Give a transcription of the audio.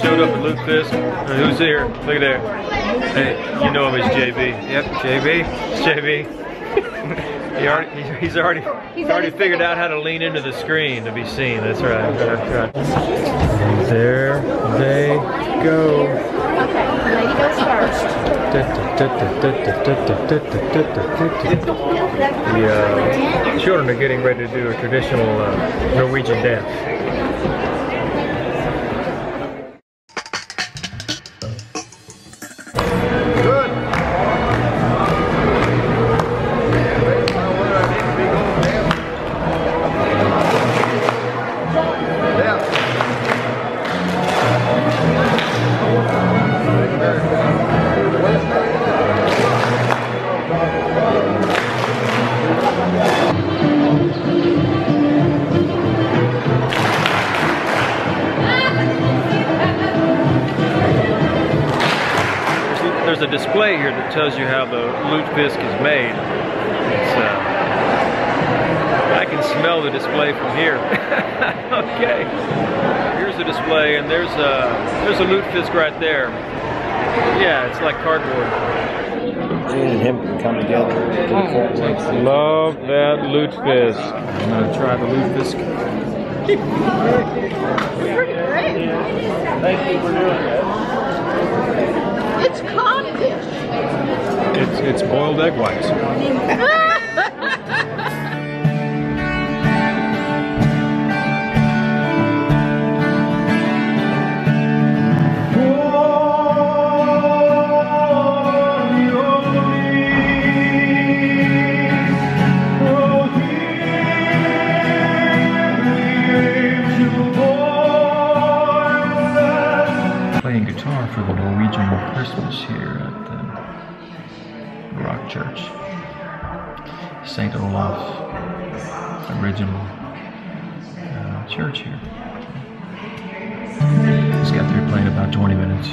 Who's here? Look at there. Hey, you know him as JB. Yep, JB. It's JB. he already, he's, he's already, he's already figured out how to lean into the screen to be seen. That's right. That's right. There they go. Okay, the lady goes first. The uh, children are getting ready to do a traditional uh, Norwegian dance. There's a display here that tells you how the lutefisk is made. It's, uh, I can smell the display from here. okay. Here's the display, and there's a there's a lutefisk right there. Yeah, it's like cardboard. Gene and him can come together. Love that lutefisk. I'm gonna try the lutefisk. Thank you for doing that. It's boiled egg whites. Playing guitar for the Norwegian Christmas here at the Rock Church. St. Olaf original uh, church here. Just got through playing about 20 minutes.